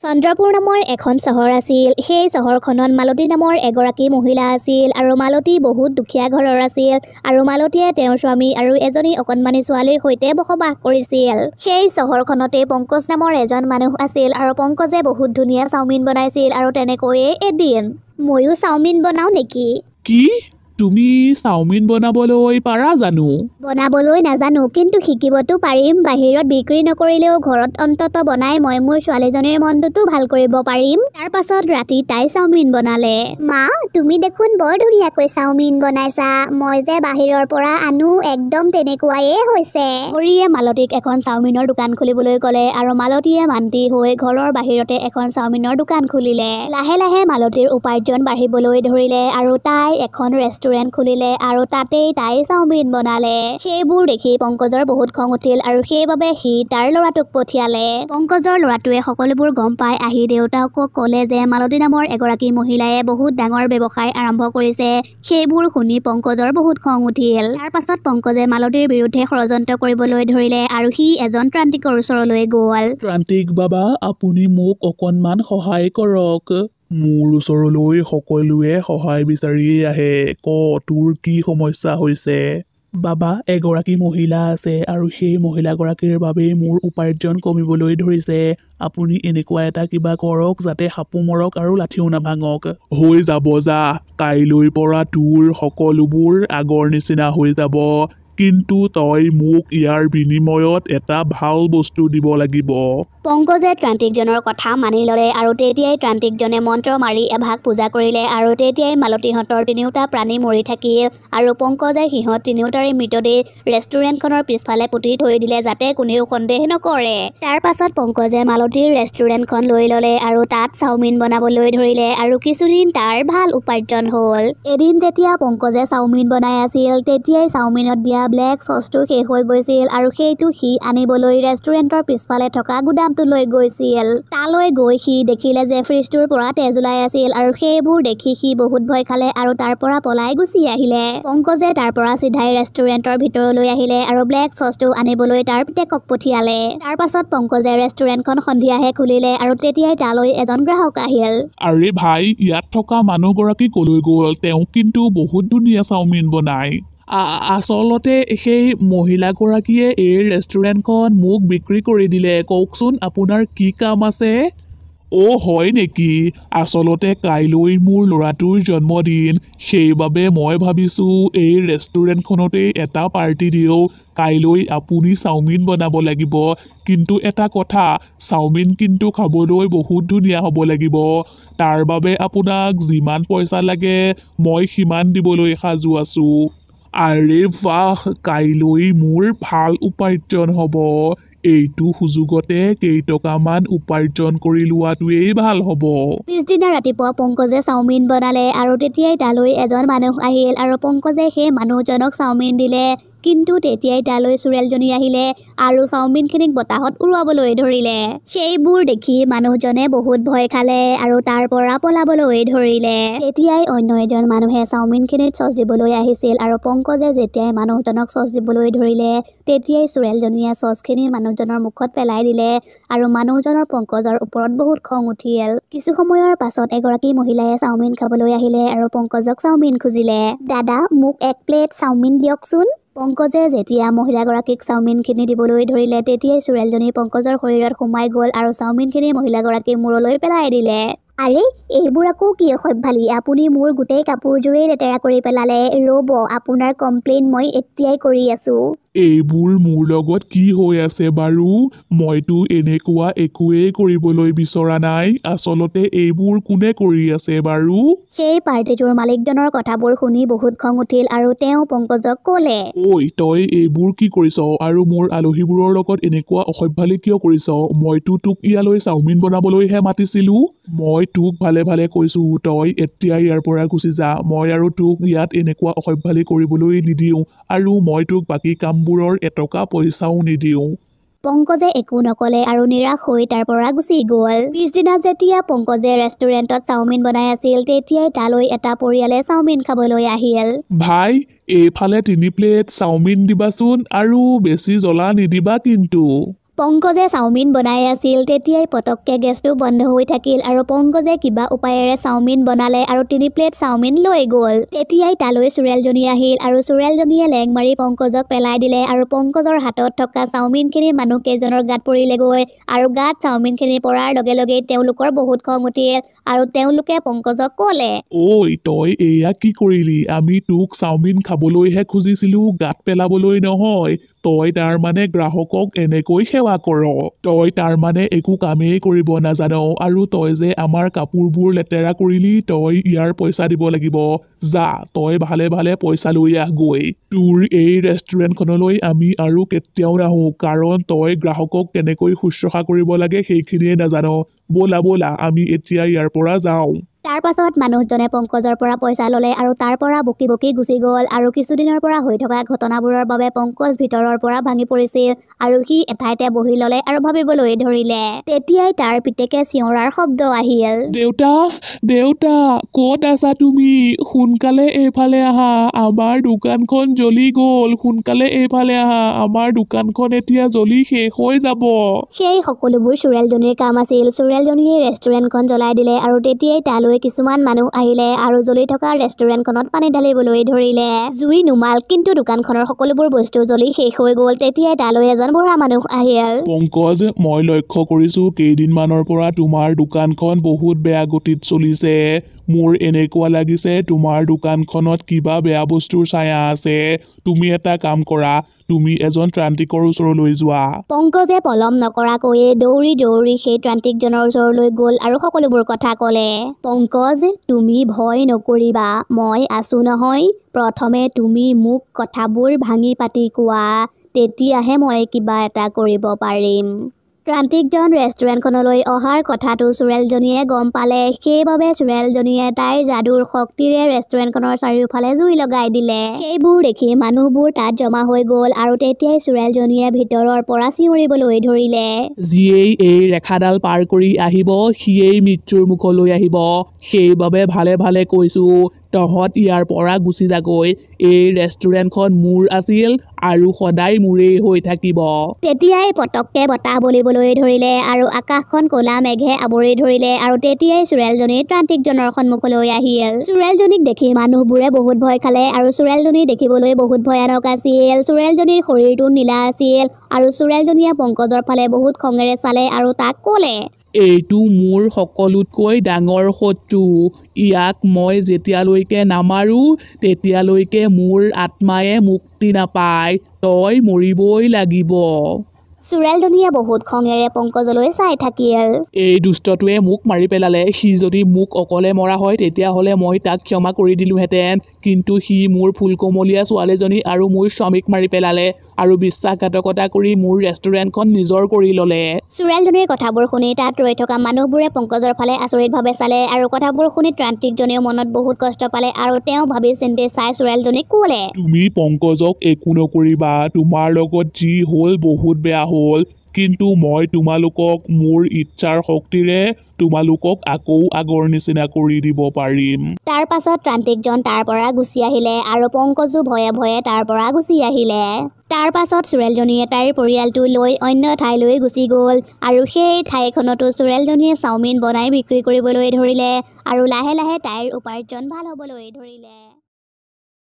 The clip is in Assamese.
চন্দ্ৰপুৰ নামৰ এখন চহৰ আছিল। সেই চহৰখনত মালতী নামৰ এগৰাকী মহিলা আছিল আৰু মালতী বহুত দুখীয়া ঘৰৰ আছিল আৰু মালতীয়ে তেওঁৰ স্বামী আৰু এজনী অকণমানি ছোৱালীৰ সৈতে বসবাস কৰিছিল। সেই চহৰখনতে পংকজ নামৰ এজন মানুহ আছিল আৰু পংকজে বহুত ধুনীয়া চাওমিন বনাইছিল আৰু তেনেকৈয়ে এদিন। ময়ো চাওমিন বনাওঁ নেকি? কি? তুমি চাওমিন বনাবলৈ পাৰা জানো? বনাবলৈ নাজানো কিন্তু শিকিবতো পাৰিম। বাহিৰত বিক্ৰী নকৰিলেও ঘৰত অন্তত বনাই মই মোৰ ছোৱালীজনীৰ মনটোতো ভাল কৰিব পাৰিম। তাৰ পাছত ৰাতি তাই চাওমিন বনালে। মা তুমি দেখোন বৰ ধুনীয়াকৈ চাওমিন বনাইছা। মই যে বাহিৰৰ পৰা আনো একদম তেনেকুৱায়ে হৈছে। হৰিয়ে মালতীক এখন চাওমিনৰ দোকান খুলিবলৈ ক'লে আৰু মালতীয়ে মান্তি হৈ ঘৰৰ বাহিৰতে এখন চাওমিনৰ দোকান খুলিলে। লাহে লাহে মালতীৰ উপাৰ্জন বাঢ়িবলৈ ধৰিলে আৰু তাই এখন ৰেষ্টুৰেণ্ট খুলিলে আৰু তাতেই তাই চাওমিন বনালে। সেইবোৰ দেখি পংকজৰ বহুত খং উঠিল আৰু সেইবাবে সি তাৰ ল'ৰাটোক পঠিয়ালে। পংকজৰ ল'ৰাটোৱে সকলোবোৰ গম পাই আহি দেউতাকক ক'লে যে মালতী নামৰ এগৰাকী মহিলাই বহুত ডাঙৰ ব্যৱসায় আৰম্ভ কৰিছে। সেইবোৰ শুনি পংকজৰ বহুত খং উঠিল। তাৰ পাছত পংকজে মালতীৰ বিৰুদ্ধে ষড়যন্ত্ৰ কৰিবলৈ ধৰিলে আৰু সি এজন ত্ৰান্তিকৰ ওচৰলৈ গ'ল। ত্ৰান্তিক বাবা আপুনি মোক অকণমান সহায় কৰক। মোৰ ওচৰলৈ সকলোৱে সহায় বিচাৰিয়েই আহে। ক তোৰ কি সমস্যা হৈছে? বাবা এগৰাকী মহিলা আছে আৰু সেই মহিলাগৰাকীৰ বাবেই মোৰ উপাৰ্জন কমিবলৈ ধৰিছে। আপুনি এনেকুৱা এটা কিবা কৰক যাতে সাপো মৰক আৰু লাঠিও নাভাঙক। হৈ যাব যা। কাইলৈৰ পৰা তোৰ সকলোবোৰ আগৰ নিচিনা হৈ যাব। কিন্তু তই মোক ইয়াৰ বিনিময়ত এটা ভাল বস্তু দিব লাগিব। পংকজে ত্ৰান্তিকজনৰ কথা মানি ল'লে আৰু তেতিয়াই ত্ৰান্তিকজনে মন্ত্ৰ মাৰি এভাগ পূজা কৰিলে আৰু তেতিয়াই মালতীহঁতৰ তিনিওটা প্ৰাণী মৰি থাকিল আৰু পংকজে সিহঁত তিনিওটাৰে মৃতদেহ ৰেষ্টুৰেণ্টখনৰ পিছফালে পুতি থৈ দিলে যাতে কোনেও সন্দেহ নকৰে। তাৰ পাছত পংকজে মালতীৰ ৰেষ্টুৰেণ্টখন লৈ ল'লে আৰু তাত চাওমিন বনাবলৈ ধৰিলে আৰু কিছুদিন তাৰ ভাল উপাৰ্জন হ'ল। এদিন যেতিয়া পংকজে চাওমিন বনাই আছিল তেতিয়াই চাওমিনত দিয়া ব্লেক চচটো শেষ হৈ গৈছিল আৰু সেইটো সি আনিবলৈ ৰেষ্টুৰেণ্টৰ পিছফালে থকা গুদামটোলৈ গৈছিল। তালৈ গৈ সি দেখিলে যে ফ্ৰিজটোৰ পৰা তেজ ওলাই আছিল আৰু সেইবোৰ দেখি সি বহুত ভয় খালে আৰু তাৰ পৰা পলাই গুচি আহিলে। পংকজে তাৰ পৰা চিধাই ৰেষ্টুৰেণ্টৰ ভিতৰলৈ আহিলে আৰু ব্লেক চচটো আনিবলৈ তাৰ পিতেকক পঠিয়ালে। তাৰ পাছত পংকজে ৰেষ্টুৰেণ্টখন সন্ধিয়াহে খুলিলে আৰু তেতিয়াই তালৈ এজন গ্ৰাহক আহিল। আৰে ভাই ইয়াত থকা মানুহগৰাকী কলৈ গ'ল? তেওঁ কিন্তু বহুত ধুনীয়া চাওমিন বনায়। আচলতে সেই মহিলাগৰাকীয়ে এই ৰেষ্টুৰেণ্টখন মোক বিক্ৰী কৰি দিলে। কওকচোন আপোনাৰ কি কাম আছে? অ' হয় নেকি? আচলতে কাইলৈ মোৰ ল'ৰাটোৰ জন্মদিন। সেইবাবে মই ভাবিছোঁ এই ৰেষ্টুৰেণ্টখনতেই এটা পাৰ্টি দিওঁ। কাইলৈ আপুনি চাওমিন বনাব লাগিব। কিন্তু এটা কথা চাওমিন কিন্তু খাবলৈ বহুত ধুনীয়া হ'ব লাগিব। তাৰ বাবে আপোনাক যিমান পইচা লাগে মই সিমান দিবলৈ সাজু আছোঁ। আৰে বাহ কাইলৈ মোৰ ভাল উপাৰ্জন হ'ব। এইটো সুযোগতে কেইটকামান উপাৰ্জন কৰি লোৱাটোৱেই ভাল হ'ব। পিছদিনা ৰাতিপুৱা পংকজে চাওমিন বনালে আৰু তেতিয়াই তালৈ এজন মানুহ আহিল আৰু পংকজে সেই মানুহজনক চাওমিন দিলে। কিন্তু তেতিয়াই তালৈ চোৰেলজনী আহিলে আৰু চাওমিনখিনিক বতাহত উৰুৱাবলৈ ধৰিলে। সেইবোৰ দেখি মানুহজনে বহুত ভয় খালে আৰু তাৰ পৰা পলাবলৈ ধৰিলে। তেতিয়াই অন্য এজন মানুহে চাওমিনখিনিত চচ দিবলৈ আহিছিল আৰু পংকজে যেতিয়াই মানুহজনক চচ দিবলৈ ধৰিলে তেতিয়াই চোৰেলজনীয়ে চচখিনি মানুহজনৰ মুখত পেলাই দিলে আৰু মানুহজনৰ পংকজৰ ওপৰত বহুত খং উঠিল। কিছু সময়ৰ পাছত এগৰাকী মহিলাই চাওমিন খাবলৈ আহিলে আৰু পংকজক চাওমিন খুজিলে। দাদা মোক এক প্লেট চাওমিন দিয়কচোন। পংকজে যেতিয়া মহিলাগৰাকীক চাওমিনখিনি দিবলৈ ধৰিলে তেতিয়াই চোৰেলজনী পংকজৰ শৰীৰত সোমাই গ'ল আৰু চাওমিনখিনি মহিলাগৰাকীৰ মূৰলৈ পেলাই দিলে। আৰে এইবোৰ আকৌ কি অসভ্যালি? আপুনি মোৰ গোটেই কাপোৰযোৰেই লেতেৰা কৰি পেলালে। ৰ'ব আপোনাৰ কমপ্লেইন মই এতিয়াই কৰি আছোঁ। এইবোৰ মোৰ লগত কি হৈ আছে বাৰু? মইতো এনেকুৱা একোৱেই কৰিবলৈ বিচৰা নাই। আচলতে এইবোৰ কোনে কৰি আছে বাৰু? সেই পাৰ্টিটোৰ মালিকজনৰ কথাবোৰ শুনি বহুত খং উঠিল আৰু তেওঁ পংকজক ক'লে ঐ তই এইবোৰ কি কৰিছ? আৰু মোৰ আলহীবোৰৰ লগত এনেকুৱা অসভ্যালি কিয় কৰিছ? মইতো তোক ইয়ালৈ চাওমিন বনাবলৈহে মাতিছিলোঁ। মই তোক ভালে ভালে কৈছোঁ তই এতিয়া ইয়াৰ পৰা গুচি যা। মই আৰু তোক ইয়াত এনেকুৱা অসভ্যালি কৰিবলৈ নিদিওঁ। আৰু মই তোক বাকী কামবোৰৰ এটকা পইচাও নিদিওঁ। পংকজে একো নকলে আৰু নিৰাশ হৈ তাৰ পৰা গুচি গ'ল। পিছদিনা যেতিয়া পংকজে ৰেষ্টুৰেণ্টত চাওমিন বনাই আছিল তেতিয়াই তালৈ এটা পৰিয়ালে চাওমিন খাবলৈ আহিল। ভাই এইফালে তিনি প্লেট চাওমিন দিবাচোন আৰু বেছি জ্বলা নিদিবা কিন্তু। পংকজে চাওমিন বনাই আছিল তেতিয়াই পটককে গেছটো বন্ধ হৈ থাকিল আৰু পংকজে কিবা উপায়েৰে চাওমিন বনালে আৰু তিনি প্লেট চাওমিন লৈ গ'ল। তেতিয়াই তালৈ চোৰেলজনী আহিল আৰু চোৰেলজনীয়ে লেং মাৰি পংকজক পেলাই দিলে আৰু পংকজৰ হাতত থকা চাওমিনখিনি মানুহকেইজনৰ গাত পৰিলেগৈ আৰু গাত চাওমিনখিনি পৰাৰ লগে লগেই তেওঁলোকৰ বহুত খং উঠিল আৰু তেওঁলোকে পংকজক ক'লে ঐ তই এয়া কি কৰিলি? আমি তোক চাওমিন খাবলৈহে খুজিছিলো গাত পেলাবলৈ নহয়। তই তাৰ মানে গ্ৰাহকক এনেকৈ সেৱা কৰ। তই তাৰ মানে একো কামেই কৰিব নাজান আৰু তই যে আমাৰ কাপোৰবোৰ লেতেৰা কৰিলি তই ইয়াৰ পইচা দিব লাগিব। যা তই ভালে ভালে পইচা লৈ আহগৈ। তোৰ এই ৰেষ্টুৰেণ্টখনলৈ আমি আৰু কেতিয়াও নাহোঁ কাৰণ তই গ্ৰাহকক কেনেকৈ শুশ্ৰূষা কৰিব লাগে সেইখিনিয়ে নাজান। ব'লা ব'লা আমি এতিয়া ইয়াৰ পৰা যাওঁ। তাৰ পাছত মানুহজনে পংকজৰ পৰা পইচা ল'লে আৰু তাৰ পৰা বকি বকি গুচি গ'ল আৰু কিছুদিনৰ পৰা হৈ থকা ঘটনাবোৰৰ বাবে পংকজ ভিতৰৰ পৰা ভাঙি পৰিছিল আৰু সি এঠাইতে বহি ল'লে আৰু ভাবিবলৈ ধৰিলে। তেতিয়াই তাৰ পিতেকে চিঞৰাৰ শব্দ আহিল। দেউতা দেউতা ক'ত আছা তুমি? সোনকালে এইফালে আহা। আমাৰ দোকানখন জ্বলি গ'ল। সোনকালে এইফালে আহা। আমাৰ দোকানখন এতিয়া জ্বলি শেষ হৈ যাব। সেই সকলোবোৰ চোৰেলজনীৰ কাম আছিল। চোৰেলজনীয়ে ৰেষ্টুৰেণ্টখন জ্বলাই দিলে আৰু তেতিয়াই তালৈ কিছুমান মানুহ আহিলে আৰু জ্বলি থকা ৰেষ্টুৰেণ্টখনত পানী ঢালিবলৈ ধৰিলে। জুই নুমাল কিন্তু দোকানখনৰ সকলোবোৰ বস্তু জ্বলি শেষ হৈ গ'ল তেতিয়াই তালৈ এজন বুঢ়া মানুহ আহিল। পংকজ মই লক্ষ্য কৰিছোঁ কেইদিনমানৰ পৰা তোমাৰ দোকানখন বহুত বেয়া গতিত চলিছে। মোৰ এনেকুৱা লাগিছে তোমাৰ দোকানখনত কিবা বেয়া বস্তুৰ ছায়া আছে। তুমি এটা কাম কৰা তুমি এজন ত্ৰান্তিকৰ ওচৰলৈ যোৱা। পংকজে পলম নকৰাকৈয়ে দৌৰি দৌৰি সেই ত্ৰান্তিকজনৰ ওচৰলৈ গ'ল আৰু সকলোবোৰ কথা ক'লে। পংকজ তুমি ভয় নকৰিবা মই আছো নহয়। প্ৰথমে তুমি মোক কথাবোৰ ভাঙি পাতি কোৱা তেতিয়াহে মই কিবা এটা কৰিব পাৰিম। ত্ৰান্তিকজন ৰেষ্টুৰেণ্টখনলৈ অহাৰ কথাটো চোৰেলজনীয়ে গম পালে। সেইবাবে চোৰেলজনীয়ে তাইৰ যাদুৰ শক্তিৰে ৰেষ্টুৰেণ্টখনৰ চাৰিওফালে জুই লগাই দিলে। সেইবোৰ দেখি মানুহবোৰ তাত জমা হৈ গ'ল আৰু তেতিয়াই চোৰেলজনীয়ে ভিতৰৰ পৰা চিঞৰিবলৈ ধৰিলে। যিয়েই এই ৰেখাডাল পাৰ কৰি আহিব সিয়েই মৃত্যুৰ মুখলৈ আহিব। সেইবাবে ভালে ভালে কৈছোঁ তহঁত ইয়াৰ পৰা গুচি যাগৈ। এই ৰেষ্টুৰেণ্টখন মোৰ আছিল আৰু সদায় মোৰেই হৈ থাকিব। তেতিয়াই পটককে বতাহ বলিবলৈ ধৰিলে আৰু আকাশখন ক'লা মেঘে আৱৰি ধৰিলে আৰু তেতিয়াই চোৰেলজনী ত্ৰান্তিকজনৰ সন্মুখলৈ আহিল। চোৰেলজনীক দেখি মানুহবোৰে বহুত ভয় খালে আৰু চোৰেলজনী দেখিবলৈ বহুত ভয়ানক আছিল। চোৰেলজনীৰ শৰীৰটো নীলা আছিল আৰু চোৰেলজনীয়ে পংকজৰ ফালে বহুত খঙেৰে চালে আৰু তাক ক'লে এইটো মোৰ সকলোতকৈ ডাঙৰ শত্ৰু। ইয়াক মই যেতিয়ালৈকে নামাৰোঁ তেতিয়ালৈকে মোৰ আত্মায়ে মুক্তি নাপায়। তই মৰিবই লাগিব। চোৰেলজনীয়ে বহুত খঙেৰে পংকজলৈ চাই থাকিল। এই দুষ্টটোৱে মোক মাৰি পেলালে। সি যদি মোক অকলে মৰা হয় তেতিয়াহ'লে মই তাক ক্ষমা কৰি দিলোঁহেঁতেন। কিন্তু সি মোৰ ফুলকমলীয়া ছোৱালীজনী আৰু মোৰ স্বামীক মাৰি পেলালে। আৰু বিশ্বাসঘাতকতা কৰি মোৰ ৰেষ্টুৰেণ্টখন নিজৰ কৰি ল'লে। চোৰেলজনীৰ কথাবোৰ শুনি তাত ৰৈ থকা মানুহবোৰে পংকজৰ ফালে আচৰিতভাৱে চালে আৰু কথাবোৰ শুনি ত্ৰান্তিকজনেও মনত বহুত কষ্ট পালে আৰু তেওঁ ভাবি চিন্তি চাই চোৰেলজনীক ক'লে। তুমি পংকজক একো নকৰিবা তোমাৰ লগত যি হ'ল বহুত বেয়া হ'ল। কিন্তু মই তোমালোকক মোৰ ইচ্ছাৰ শক্তিৰে তোমালোকক আকৌ আগৰ নিচিনা কৰি দিব পাৰিম। তাৰ পাছত ত্ৰান্তিকজন তাৰ পৰা গুচি আহিলে আৰু পংকজো ভয়ে ভয়ে তাৰ পৰা গুচি আহিলে। তাৰ পাছত চোৰেলজনীয়ে তাইৰ পৰিয়ালটো লৈ অন্য ঠাইলৈ গুচি গ'ল আৰু সেই ঠাইখনতো চোৰেলজনীয়ে চাওমিন বনাই বিক্ৰী কৰিবলৈ ধৰিলে আৰু লাহে লাহে তাইৰ উপাৰ্জন ভাল হ'বলৈ ধৰিলে।